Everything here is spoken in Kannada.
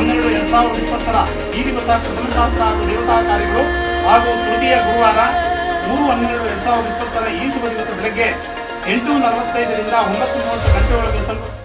ಸಾವಿರದ ಇಪ್ಪತ್ತರ ಈ ದಿವಸ ಕೃತಮಶಾಸ್ತ್ರ ಹಾಗೂ ದೇವತಾ ಕಾರ್ಯಗಳು ಹಾಗೂ ತೃತೀಯ ಗುರುವಾರ ಮೂರು ಹನ್ನೆರಡು ಎರಡ್ ಸಾವಿರದ ಇಪ್ಪತ್ತರ ಈ ಶುಭ ದಿವಸ ಬೆಳಗ್ಗೆ ಎಂಟು ನಲವತ್ತೈದರಿಂದ ಒಂಬತ್ತು ಮೂವತ್ತು ಗಂಟೆಯೊಳಗೆ ಸ್ವಲ್ಪ